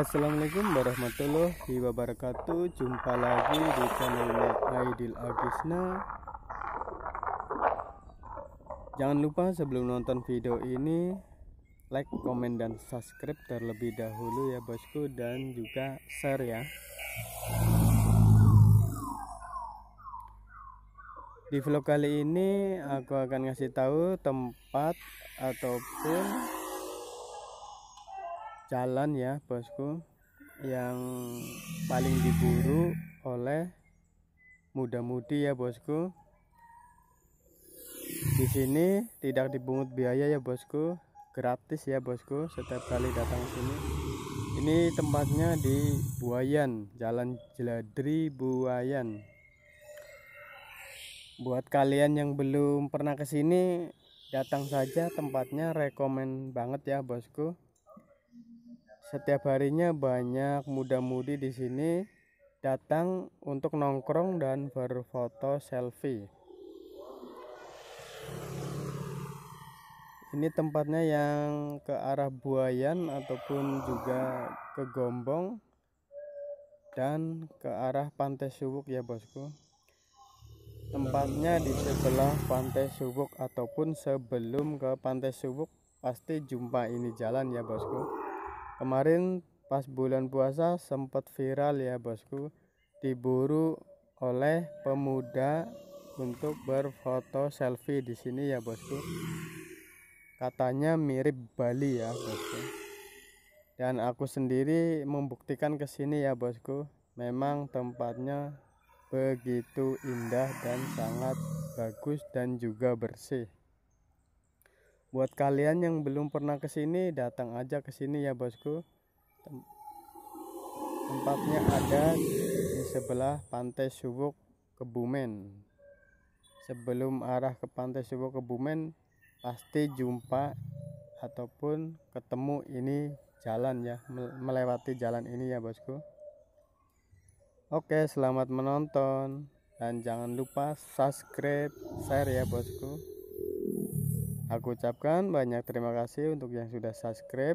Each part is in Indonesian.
Assalamualaikum warahmatullahi wabarakatuh. Jumpa lagi di channelnya Aidil Agisna. Jangan lupa sebelum nonton video ini Like, komen, dan subscribe terlebih dahulu ya bosku Dan juga share ya. Di vlog kali ini aku akan ngasih tahu tempat ataupun jalan ya bosku yang paling diburu oleh muda-mudi ya bosku. Di sini tidak dipungut biaya ya bosku. Gratis ya bosku setiap kali datang sini. Ini tempatnya di Buayan Jalan Jeladri Buayan. Buat kalian yang belum pernah ke sini datang saja tempatnya rekomen banget ya bosku setiap harinya banyak muda-mudi di sini datang untuk nongkrong dan berfoto selfie. Ini tempatnya yang ke arah Buayan ataupun juga ke Gombong dan ke arah Pantai Subuk ya bosku. Tempatnya di sebelah Pantai Subuk ataupun sebelum ke Pantai Subuk pasti jumpa ini jalan ya bosku kemarin pas bulan puasa sempat viral ya bosku diburu oleh pemuda untuk berfoto selfie di sini ya bosku. Katanya mirip Bali ya bosku. Dan aku sendiri membuktikan ke sini ya bosku memang tempatnya begitu indah dan sangat bagus dan juga bersih buat kalian yang belum pernah ke sini datang aja ke sini ya bosku. Tempatnya ada di sebelah pantai Subuk Kebumen. Sebelum arah ke pantai Subuk Kebumen pasti jumpa ataupun ketemu ini jalan ya melewati jalan ini ya bosku. Oke selamat menonton. Dan jangan lupa subscribe share ya bosku Aku ucapkan banyak terima kasih untuk yang sudah subscribe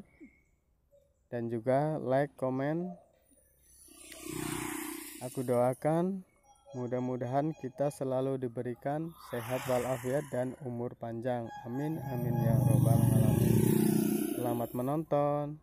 dan juga like, komen. Aku doakan mudah-mudahan kita selalu diberikan sehat walafiat dan umur panjang. Amin amin ya robbal alamin. Selamat menonton.